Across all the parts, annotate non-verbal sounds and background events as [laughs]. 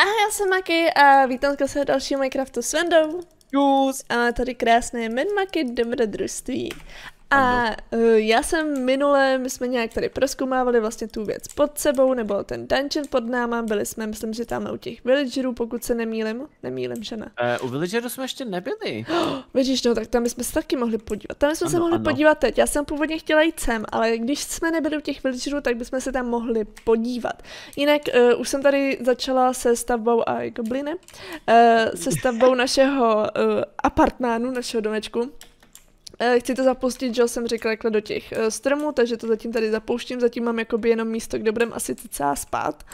A já jsem Maki a vítám se dalšího Minecraftu s Vendou. Čus. A tady krásné Minmaky dobrodružství. A uh, já jsem minule, my jsme nějak tady proskoumávali vlastně tu věc pod sebou, nebo ten dungeon pod náma, byli jsme, myslím, že tam u těch villagerů, pokud se nemýlim, nemýlim, že ne. Uh, u villagerů jsme ještě nebyli. [gasps] Oh, vidíš, no, tak tam bychom se taky mohli podívat. Tam jsme ano, se mohli ano. podívat teď. Já jsem původně chtěla jít sem, ale když jsme nebyli u těch villagerů, tak bychom se tam mohli podívat. Jinak uh, už jsem tady začala se stavbou a gobline, uh, se stavbou našeho uh, apartmánu, našeho domečku. Eh, chci to zapustit, že jsem řekla jakhle do těch uh, stromů, takže to zatím tady zapouštím, zatím mám jakoby jenom místo, kde budeme asi celá spát.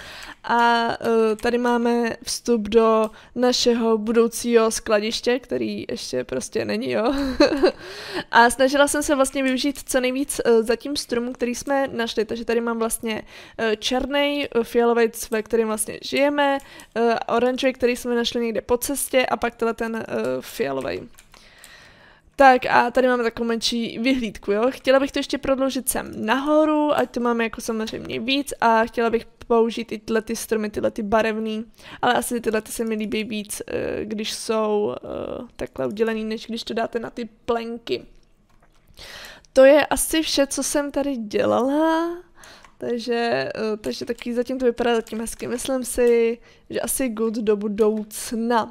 A uh, tady máme vstup do našeho budoucího skladiště, který ještě prostě není, jo. [laughs] a snažila jsem se vlastně využít co nejvíc zatím stromů, který jsme našli, takže tady mám vlastně černý, fialový, ve kterým vlastně žijeme, oranžový, který jsme našli někde po cestě a pak tenhle ten fialový. Tak a tady máme takovou menší vyhlídku, jo. Chtěla bych to ještě prodloužit sem nahoru, ať to máme jako samozřejmě víc a chtěla bych použít i tyhle ty stromy, tyhle ty barevný, ale asi tyhle ty se mi líbí víc, eh, když jsou uh, takhle udělený, než když to dáte na ty plenky. To je asi vše, co jsem tady dělala. Takže, uh, takže taky zatím to vypadá zatím hezky. Myslím si, že asi good do budoucna.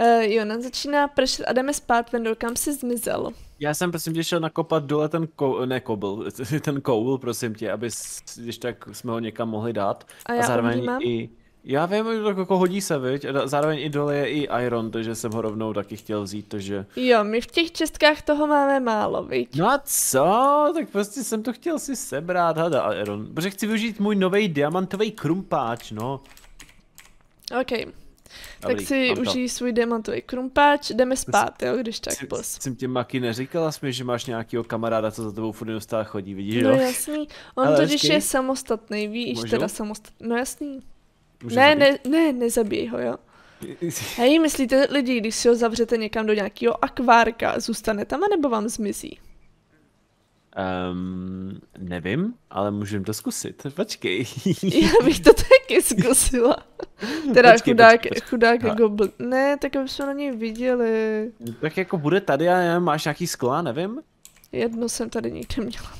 Uh, jo, nám začíná pršet a jdeme spát, Vendo, kam jsi zmizel? Já jsem prosím tě šel nakopat dole ten ko, ne kobl, [laughs] ten koul, prosím tě, aby když tak jsme ho někam mohli dát. A, já a zároveň i, já vím, tak jako hodí se, viď? A zároveň i dole je i iron, takže jsem ho rovnou taky chtěl vzít, takže... Jo, my v těch čestkách toho máme málo, viď? No a co? Tak prostě jsem to chtěl si sebrat, hada iron, protože chci využít můj nový diamantový krumpáč, no. OK. Dobrý, tak si užij svůj diamantový krumpáč, jdeme spát, jo, když tak plus. Jsem tě Maki neříkala jsi mi, že máš nějakýho kamaráda, co za tebou furt neustále chodí, vidíš, No jo? jasný, on Ale totiž je samostatný, víš, Můžu? teda samostatný, no jasný. Můžu ne, zabít? ne, ne, nezabij ho, jo. [laughs] Hej, myslíte lidi, když si ho zavřete někam do nějakého akvárka, zůstane tam, anebo vám zmizí? Um, nevím, ale můžeme to zkusit. Počkej. [laughs] Já bych to taky zkusila. [laughs] Teda Počkej, chudák, počkej, počkej. chudák Ha. goblin. Ne, tak aby jsme na něj viděli. tak jako bude tady a nevím, máš nějaký sklo, nevím? Jedno jsem tady někde měla.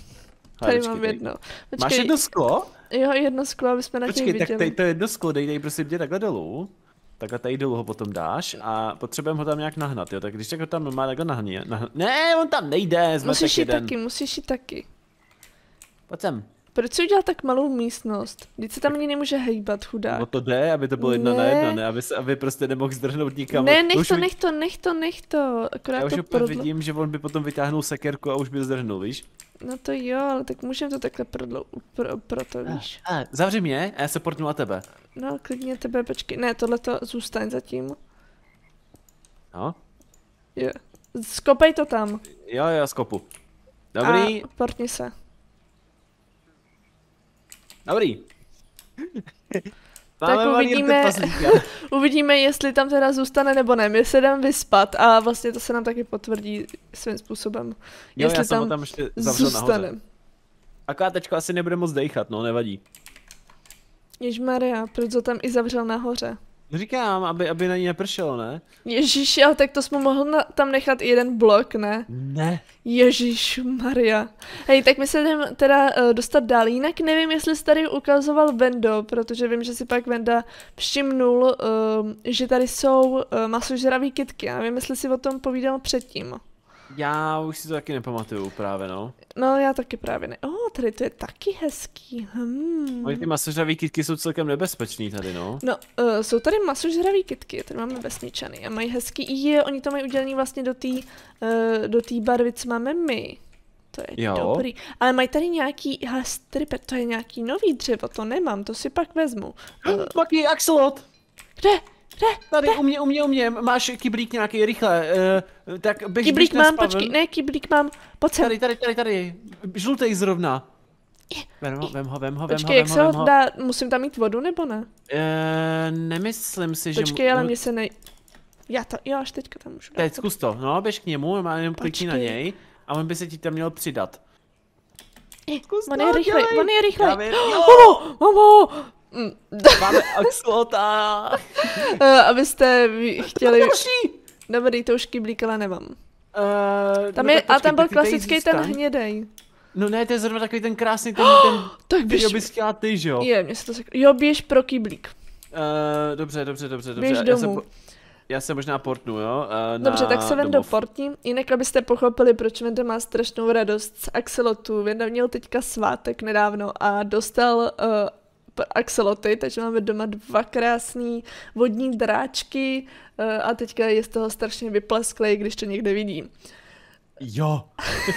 Tady počkej, mám jedno. Počkej, Máš jedno sklo? Jo, jedno sklo, aby jsme na něj Počkej, tak tady to jedno sklo, dej, dej prosím tě takhle dolů. Takhle tady dolů ho potom dáš a potřebujeme ho tam nějak nahnat, jo, tak když tak ho tam má takhle nahně, nah... Ne, on tam nejde, zmetek Musíš jít jeden. taky, musíš jít taky. Pojď sem. Proč jsi udělal tak malou místnost? Vždyť se tam ani nemůže hejbat, chudák. No to jde, aby to bylo jedna na Ne. jedna, ne, aby, se, aby prostě nemohl zdrhnout nikam. ne, nech to, nech to, nech to, nech to. Akorát Já už to vidím, že on by potom vytáhnul sekerku a už by zdrhnul, víš? No to jo, ale tak můžeme to takhle prodlo... pro, proto, víš. A, zavři mě a já se portnu na tebe. No, klidně tebe, počkej. Ne, tohle to zůstaň zatím. No, Jo. Skopej to tam. jo, jo, skopu. Dobrý, A portni se. dobrý. [laughs] Tak uvidíme. [laughs] Uvidíme, jestli tam teda zůstane nebo ne. My se jdeme vyspat a vlastně to se nám taky potvrdí svým způsobem. Jo, jestli já jsem tam tam ještě nahoře. zůstane. Akorát teďko asi nebude moc dejchat, no, nevadí. Ježmaria, proč to tam i zavřel nahoře? No Říkám, aby, aby na ní nepršelo, ne? Ježíš, ale tak to jsme mohl na, tam nechat i jeden blok, ne? Ne. Ježíš Maria. Hej, tak my se jdeme teda uh, dostat dál. Jinak nevím, jestli jsi tady ukazoval Vendo, protože vím, že si pak Venda všimnul, uh, že tady jsou uh, masožravý kitky. Já nevím, jestli si o tom povídal předtím. Já už si to taky nepamatuju právě, no. No, já taky právě ne. Oh, tady to je taky hezký. Hmm. Ty masožravý kytky jsou celkem nebezpečný tady, no. No, uh, jsou tady masožravý kitky, tady máme vesničany a mají hezký, je, oni to mají udělaný vlastně do té uh, do té barvy, co máme my. To je Jo. dobrý. Ale mají tady nějaký, hele, stripper, to je nějaký nový dřevo, to nemám, to si pak vezmu. Uh, Maki, axolot! kde? Kde? Tady u mě, u mě, u mě, máš kyblík nějaký rychle, uh, tak bych Kyblík bych mám, nespavil. počkej, ne, kyblík mám, pojď sem. Tady, tady, tady, tady, žlutej zrovna. Vem ho, vem ho, vem ho, vem Počkej, ho, jak se ho, dá, musím tam mít vodu nebo ne? Uh, nemyslím si, že... Počkej, ale mě se ne... Já to, jo, až teďka tam můžu dát. Teď zkus to, no, běž k němu, má jenom klikni na něj a on by se ti tam měl přidat. Zkus On to, je rychlej, on je rychlej. vím, jo. [laughs] Máme axolota. Uh, [laughs] abyste chtěli... Další. Dobrý, to už kyblík, ale nemám. Uh, Tam je, a tam byl klasický ten hnědej. No ne, to je zrovna takový ten krásný, ten, ten [gasps] Tak běž. který bys chtěla ty, že jo? Je, mě se to řekl. Jo, běž pro kyblík. Uh, dobře, dobře, dobře, dobře. Běž já, domů. se, po- já se možná portnu, jo? Uh, Dobře, na tak se ven do portní. Jinak, abyste pochopili, proč Venda má strašnou radost z axolotů. Venda měl teďka svátek nedávno a dostal uh, axoloty, takže máme doma dva krásný vodní dráčky uh, a teďka je z toho strašně vyplesklej, když to někde vidí. Jo.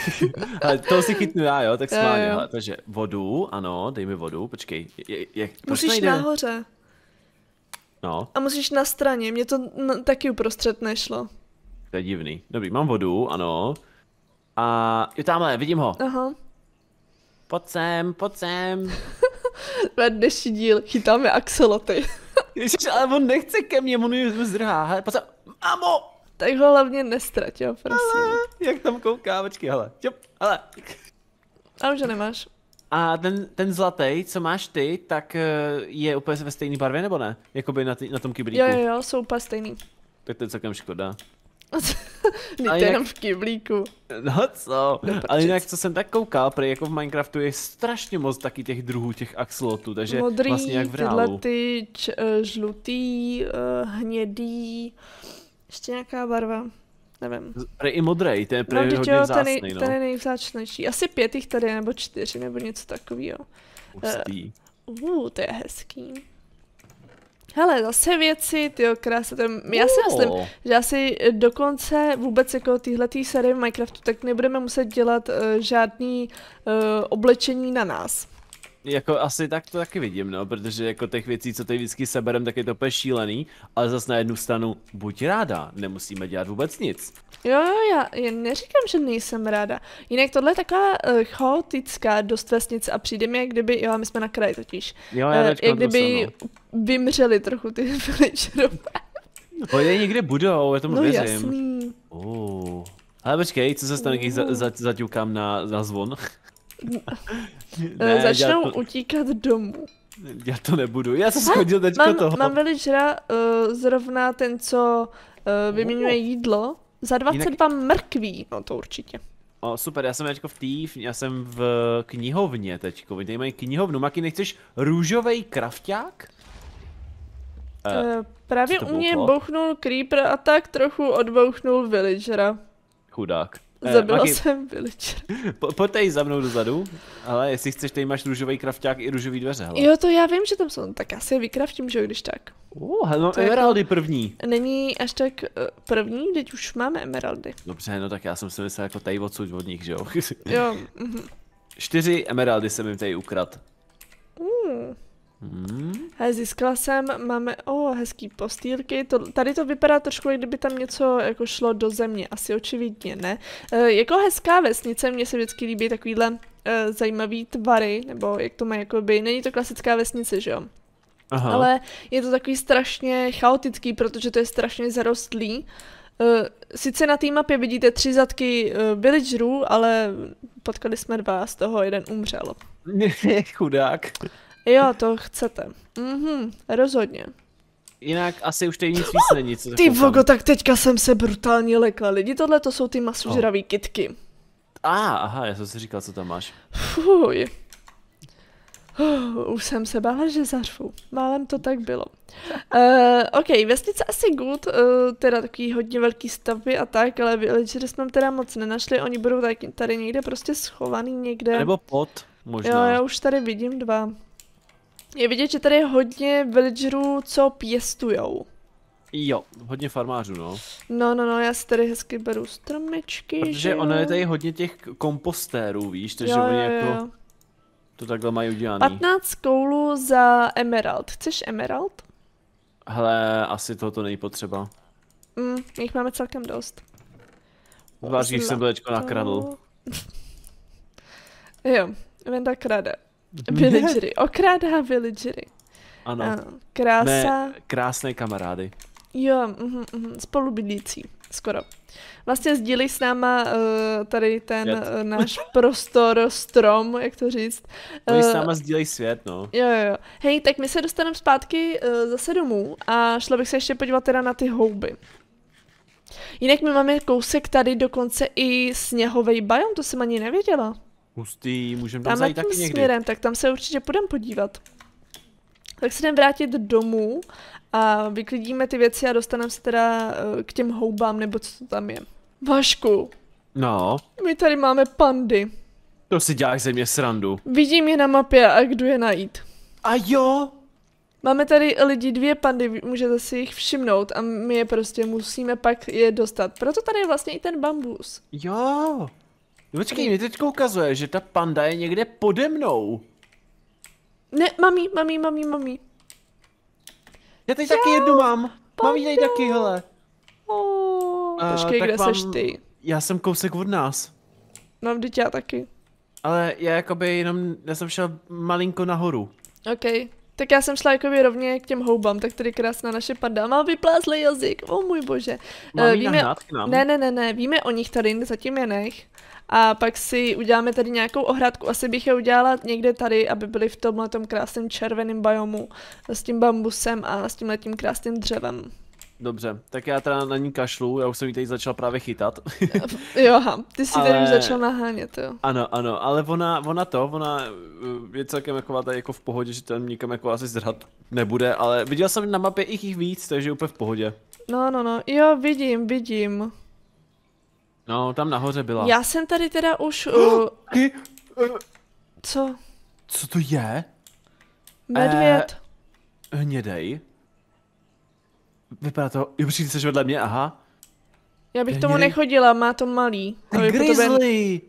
[laughs] Ale to si chytnu já, jo, tak jo. hele, Takže vodu, ano, dej mi vodu, počkej. Je, je, Musíš nahoře No, a musíš na straně. Mně to n- taky uprostřed nešlo. to je divný. Dobrý, mám vodu, ano. A jo, tamhle, vidím ho. Aha. Pojď sem, pojď sem. [laughs] Ve dnešní díl chytáme axoloty. [laughs] Ježiš, ale on nechce ke mně, on mě zdrhá. Hele, pojď sem. Amo! tak ho hlavně nestrať, jo, prosím. Jak tam kouká, počkej, hele. Čop, hele. A už ho nemáš. A ten, ten zlatý, co máš ty, tak eh, je úplně ve stejné barvě, nebo ne? Jakoby na, ty, na tom kyblíku. Jo, jo, jo, jsou úplně stejný. Tak to je celkem škoda. [laughs] Jinak- jenom v kyblíku. No co? Ale jinak, co jsem tak koukal, prý jako v Minecraftu je strašně moc taky těch druhů, těch axolotů, takže Modrý, vlastně jak v tyhle reálu. ty č- eh, žlutý, uh, hnědý, ještě nějaká barva, nevím. Prý i modrej, ten je prý No, hodně jo, ten, no. ten je nejvzácnější. Asi pět jich tady, nebo čtyři, nebo něco takového. Hustý. Uh, to je hezký. Hele, zase věci, tyjo, krása, to já si myslím, O, že asi dokonce vůbec jako týhletý série v Minecraftu, tak nebudeme muset dělat uh, žádný uh, oblečení na nás. Jako asi tak to taky vidím, no, protože jako těch věcí, co tady vždycky seberem, tak je to úplně šílený, ale zase na jednu stranu buď ráda, nemusíme dělat vůbec nic. Jo, jo, já, já neříkám, že nejsem ráda. Jinak tohle je taková uh, chaotická dost vesnice a přijde mi, jak kdyby, jo, my jsme na kraji totiž, Jo, uh, já teďka jak kdyby jsem, vymřeli trochu ty [laughs] villagerové. no. Pojď, někde budou, já tomu No věřím. jasný. Oh. Ale počkej, co se stane, když za, za, zaťukám na, na zvon? Ne, dělat začnou to, utíkat domů. já to nebudu, já jsem schodil teďka Mám, toho. mám villagera, uh, zrovna ten, co uh, vyměňuje jídlo, za 22 mrkví, no to určitě. O, super, já jsem teďko v té, já jsem v knihovně teďko, oni tady mají knihovnu, Maki, nechceš růžový krafťák? Eh, Uh, právě u mě bouchnul creeper a tak trochu odbouchnul villagera. Chudák. Eh, Zabila Maki, jsem villagera. [laughs] po, pojď tady za mnou dozadu, ale jestli chceš, tady máš růžový krafťák i růžový dveře, hele. Jo, to já vím, že tam jsou, tak já si je vykraftím, že jo, když tak. Uh, hele, no, To jako- emeraldy první. Není až tak uh, první, teď už máme emeraldy. Dobře, no tak já jsem si myslel jako tady odsud od nich, že jo. Jo, [laughs] mhm. Čtyři emeraldy jsem jim tady ukrad. Mm. Hmm. Získala jsem, máme, o, oh, hezký postýlky, to, tady to vypadá trošku, jak kdyby tam něco jako šlo do země, asi očividně ne. E, jako hezká vesnice, mně se vždycky líbí takovýhle e, zajímavý tvary, nebo jak to má jakoby, není to klasická vesnice, že jo? Aha. Ale je to takový strašně chaotický, protože to je strašně zarostlý. E, sice na té mapě vidíte tři zadky e, villagerů, ale potkali jsme dva, z toho jeden umřel. [laughs] Chudák. Jo, to chcete. Mhm, rozhodně. Jinak asi už tady nic víc není, co Ty vogo, tak teďka jsem se brutálně lekla. Lidi, tohle to jsou ty masožravý kitky. A, aha, já jsem si říkal, co tam máš. Fuj. Uh, už jsem se bála, že zařvu. Málem to tak bylo. Uh, ok, vesnice asi good, uh, teda takový hodně velký stavby a tak, ale villagery jsme teda moc nenašli, oni budou taky tady někde prostě schovaný někde. Nebo jo, možná. já už tady vidím dva. Je vidět, že tady je hodně villagerů, co pěstujou. Jo, hodně farmářů, no. No, no, no, já si tady hezky beru stromečky. že Protože jo? ono je tady hodně těch kompostérů, víš, takže jo, oni jo, jako jo. to takhle mají udělaný. 15 koulů za emerald. Chceš emerald? Hele, asi tohoto není potřeba. Mm, jich máme celkem dost. Zvlášť, když jsem to nakradl. Jo, Venda krade. Villagery. Okrádá villagery. Ano. Krása. Mé krásné kamarády. Jo, mhm, mhm, spolubydlící. skoro. Vlastně sdílí s náma uh, tady ten uh, náš prostor, strom, jak to říct. Oni s Eh, náma sdílejí svět, no. Jo, jo, jo. Hej, tak my se dostaneme zpátky uh, zase domů a šla bych se ještě podívat teda na ty houby. Jinak my máme kousek tady dokonce i sněhový biom, to jsem ani nevěděla. Hustý, můžeme tam Tam zajít taky někdy. směrem, tak tam se určitě půjdeme podívat. Tak se jdeme vrátit domů a vyklidíme ty věci a dostaneme se teda eh, k těm houbám, nebo co to tam je. Vašku, No, my tady máme pandy. to si děláš ze mě srandu. Vidím je na mapě a kdo je najít. A jo, Máme tady lidi dvě pandy, můžete si jich všimnout a my je prostě musíme pak je dostat. Proto tady je vlastně i ten bambus. jo. No Počkej, mi teď ukazuje, že ta panda je někde pode mnou. Ne, mami, mami, mami, mami. Já teď taky jednu mám. Mám ji tady Panda. taky, hele. Oh, A, počkej, kde mám- seš ty? Já jsem kousek od nás. No, vždyť já taky. Ale já jakoby jenom, já jsem šel malinko nahoru. OK. Tak já jsem šla jako rovně k těm houbám, tak tady krásná naše panda. Má vyplázlý jazyk, o můj bože. Mám jí nahnat k nám? ne, ne, ne, ne, víme o nich tady, zatím je nech. A pak si uděláme tady nějakou ohrádku. Asi bych je udělala někde tady, aby byly v tomhle krásném červeném biomu s tím bambusem a s tím letím krásným dřevem. Dobře, tak já teda na ní kašlu, já už jsem ji tady začal právě chytat. [laughs] Jo, ty si tady už Ale- začal nahánět, jo. ano, ano, ale ona, ona to, ona uh, je celkem jako tady jako v pohodě, že tam nikam jako asi zdrhat nebude, ale viděl jsem na mapě i jich víc, takže úplně v pohodě. No, no, no, jo, vidím, vidím. No, tam nahoře byla. Já jsem tady teda už, uh, [gasps] Ty, uh, co? co to je? Medvěd. Hnědej? Vypadá to, jo, ty jsi vedle mě, aha. Já bych to tomu hnědej. nechodila, má to malý. Tobě- grizzly!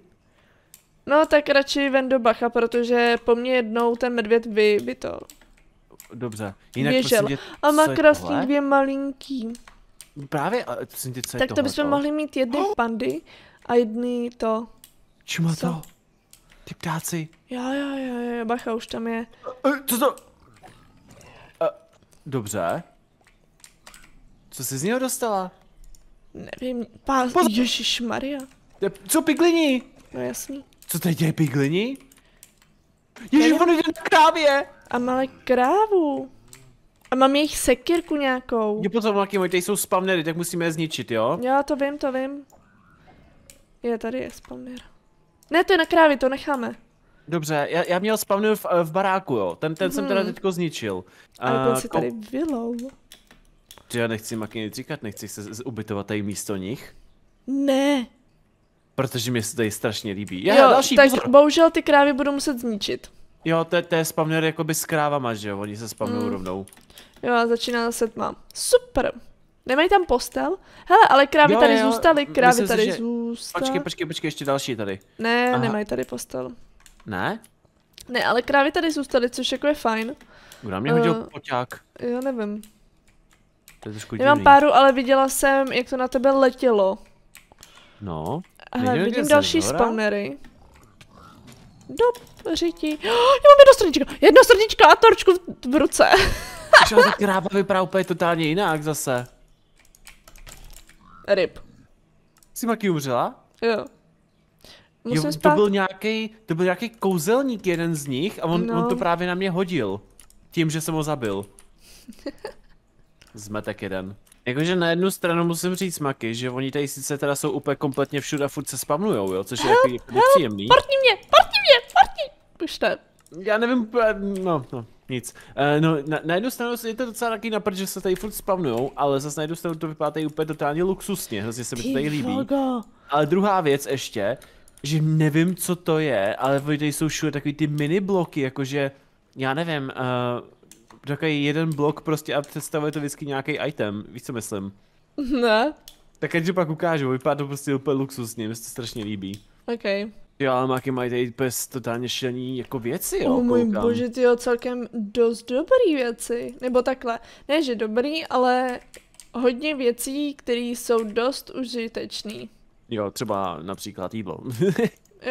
No tak radši ven do bacha, protože po mně jednou ten medvěd vy, vy to Dobře, jinak běžel. prosím tě, A má krásný dvě malinký. Právě, ale prosím tě, co je Tak to bychom mohli mít jedny pandy a jedny to. Co? to? Ty ptáci. Jo, jo, jo, jo, bacha, už tam je. Eh, Co to? Eh, Dobře. Co jsi z něho dostala? Nevím, pás, Pozor. Ježíš Maria. Je- Co piglini? No jasný. Co tady děje piglini? Nevím. on jde na krávě! A máme krávu. A mám jejich sekirku nějakou. Je potom taky, tady jsou spawnery, tak musíme je zničit, jo? Jo, to vím, to vím. Je, tady je spawner. Ne, to je na krávě, to necháme. Dobře, já, já měl spawner v, v baráku, jo. Ten, ten jsem teda Mhm. teďko zničil. A Eh, dokonce kou- tady vilou. Ty já nechci Maki nic říkat, nechci se ubytovat tady místo nich. Ne. Protože mi se tady strašně líbí. Já, jo, další, tak pozor. bohužel ty krávy budu muset zničit. Jo, to, je- to je spawner jakoby s krávama, že jo? Oni se spawnují Mm. rovnou. Jo, a začíná zase tma. Super. Nemají tam postel? Hele, ale krávy Jo, tady jo, zůstaly, krávy myslím si, tady že- zůstaly. Počkej, počkej, počkej, ještě další tady. Ne, Aha. nemají tady postel. Ne? Ne, ale krávy tady zůstaly, což jako je fajn. Kdo mě hodil Eh, poťák? Jo, nevím. To je trošku Nemám divný. páru, ale viděla jsem, jak to na tebe letělo. No. Hele, vidím další spawnery. Do řiti. Oh, [gasps] já mám jedno srdíčko, jedno srdíčko a torčku v, v ruce. [laughs] Že ta kráva vypadá úplně totálně jinak zase. Ryb. Jsi Maki umřela? Jo. Musím jo, to byl nějaký, to byl nějaký kouzelník jeden z nich a on, No. on to právě na mě hodil. Tím, že jsem ho zabil. [laughs] Zmetek jeden. Jakože na jednu stranu musím říct Maki, že oni tady sice teda jsou úplně kompletně všude a furt se spamnujou, jo, což je jako, jako nepříjemný. Portni mě, ne. Já nevím, eh, no, no, nic. Uh, no, na, na jednu stranu je to docela taky napad, že se tady furt spavnujou, ale zase na jednu stranu to vypadá tady úplně totálně luxusně, hrozně se mi to tady líbí. vogo. Ale druhá věc ještě, že nevím, co to je, ale tady jsou všude takový ty mini bloky, jakože, já nevím, uh, takový jeden blok prostě a představuje to vždycky nějaký item, víš co myslím? Ne. Tak ať to pak ukážu, vypadá to prostě úplně luxusně, mi se to strašně líbí. OK. Jo, ale máky mají tady úplně totálně šílený jako věci, jo, O můj koukám. bože, ty jo, celkem dost dobrý věci. Nebo takhle. Ne, že dobrý, ale hodně věcí, které jsou dost užitečný. Jo, třeba například jídlo. [laughs]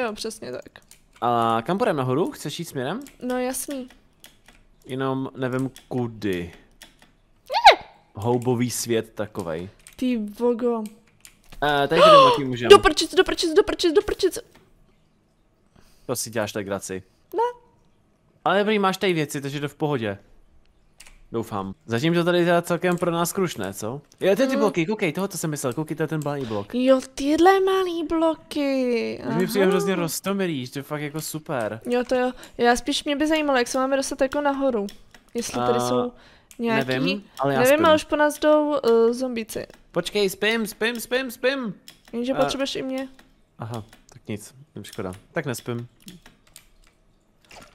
Jo, přesně tak. A kam půjdeme nahoru? Chceš jít směrem? No jasný. Jenom nevím kudy. Houbový svět takovej. Ty vogo. Uh, tady bloky můžeme. Do prčic, do prčic, do prčic, do prčic. To si děláš legraci. Ne. Ale dobrý, máš tady věci, takže to v pohodě. Doufám. Zatím to tady dělá celkem pro nás krušné, co? Jo, ty ty Mm. bloky, koukej, toho to jsem myslel, koukej, to je ten malý blok. Jo, tyhle malý bloky. To mi přijde Aha. hrozně roztomilý, to je fakt jako super. Jo, to jo. Já spíš mě by zajímalo, jak se máme dostat jako nahoru. Jestli tady jsou nějaký... Nevím, ale já Nevím, spím. ale už po nás jdou uh, zombíci. Počkej, spím, spím, spím, spím. Jenže A- potřebuješ i mě. Aha, tak nic, nem škoda. Tak nespím.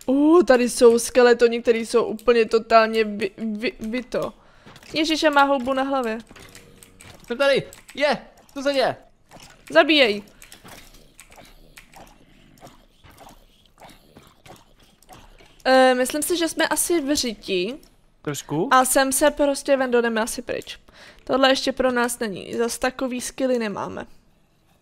Uh, tady jsou skeletoni, které jsou úplně totálně vy, vy, vy to. Má houbu na hlavě. Jsem tady, je, co se děje? Zabíjej. Uh, myslím si, že jsme asi v řití Trošku? a sem se prostě vendoneme asi pryč. Tohle ještě pro nás není. Zas takový skilly nemáme.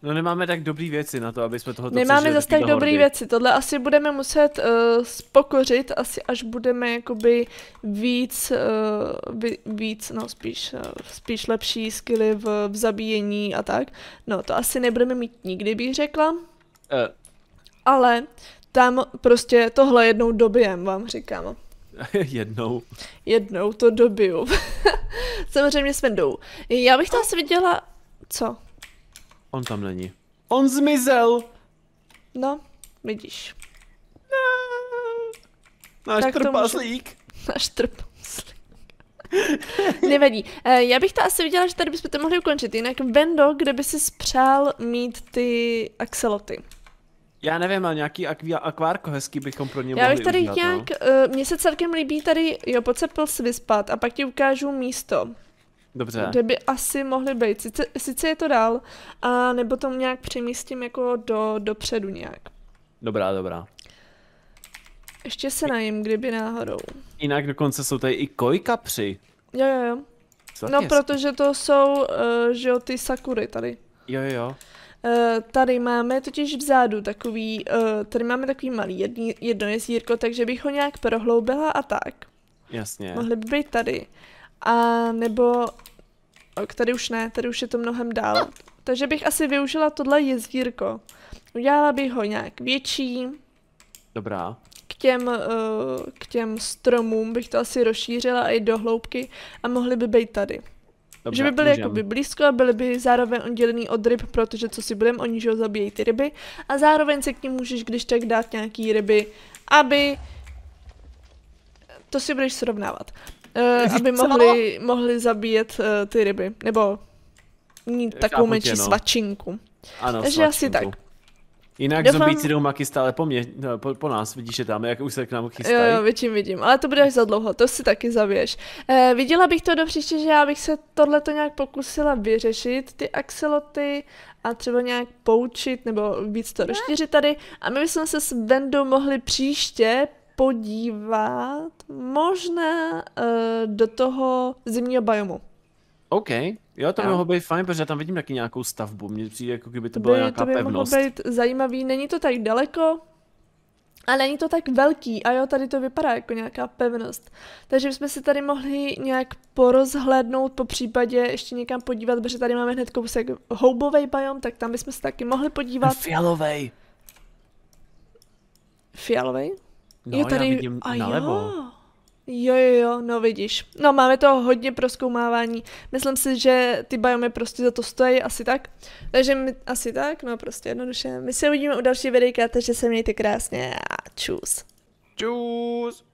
No nemáme tak dobrý věci na to, aby jsme tohoto Nemáme přežili, zas tak dobrý hordy. věci. Tohle asi budeme muset uh, spokořit, asi až budeme jakoby víc, uh, ví, víc, no spíš, uh, spíš lepší skilly v, v zabíjení a tak. No to asi nebudeme mít nikdy, bych řekla. Eh, Ale tam prostě tohle jednou dobijem, vám říkám. [laughs] jednou. Jednou to dobiju. [laughs] Samozřejmě s Vendou. Já bych to asi viděla... Co? On tam není. On zmizel! No, vidíš. Náš Tak trpaslík. [laughs] Náš trpaslík. [laughs] Nevadí. Eh, Já bych to asi viděla, že tady bychom to mohli ukončit. Jinak Vendo, kde by si spřál mít ty axeloty? Já nevím, ale nějaký akví- akvárko hezký bychom pro ně Já mohli bych tady udělat, nějak, no. uh, mně se celkem líbí tady, jo, pojď se vyspat a pak ti ukážu místo, Dobře. kde by asi mohly být. Sice, sice je to dál, a nebo to nějak přemístím jako do, dopředu nějak. Dobrá, dobrá. Ještě se najím, kdyby náhodou. Jinak dokonce jsou tady i kojkapři. Jo, jo, jo. Co No, protože to jsou, uh, že jo, ty sakury tady. Jo, jo, jo. Uh, tady máme totiž vzadu takový, uh, tady máme takový malý jedný, jedno jezírko, takže bych ho nějak prohloubila a tak. Jasně. Mohly by být tady. A nebo, ok, tady už ne, tady už je to mnohem dál. Takže bych asi využila tohle jezírko. Udělala bych ho nějak větší, Dobrá. k těm, uh, k těm stromům bych to asi rozšířila i do hloubky a mohly by být tady. Dobře, že by byly můžem. jakoby blízko a byly by zároveň oddělený od ryb, protože co si budeme, oni že jo zabíjejí ty ryby a zároveň se k ním můžeš když tak dát nějaký ryby, aby to si budeš srovnávat. Uh, aby mohli, mohli zabíjet uh, ty ryby, nebo mít takovou tě, menší no. svačinku. Ano, Takže asi svačinku. tak. Jinak Doufám- zombíci jdou maky stále po, mě, no, po, po nás, vidíš je tam, jak už se k nám Jo, chystají. jo, vidím, vidím, ale to bude až za dlouho, to si taky zabiješ. Eh, viděla bych to do příště, že já bych se tohleto nějak pokusila vyřešit, ty axeloty a třeba nějak poučit nebo víc to rozšířit tady a my bychom se s Vendou mohli příště podívat možná eh, do toho zimního biomu. OK, jo, to by mohlo být fajn, protože já tam vidím taky nějakou stavbu, mně přijde, jako kdyby to To byla by, nějaká to by mohlo pevnost. být zajímavý, není to tak daleko, a není to tak velký a jo, tady to vypadá jako nějaká pevnost. Takže bychom si tady mohli nějak porozhlédnout, po případě ještě někam podívat, protože tady máme hned kousek houbový biom, tak tam bychom se taky mohli podívat. Fialovej. Fialový? No, jo, tady, já vidím a nalevo. jo. Jo, jo, jo, no vidíš. No, máme to hodně proskoumávání. Myslím si, že ty biomy prostě za to stojí, asi tak. Takže my, asi tak, no prostě jednoduše. My se uvidíme u další videjka, takže se mějte krásně a čus. Čus.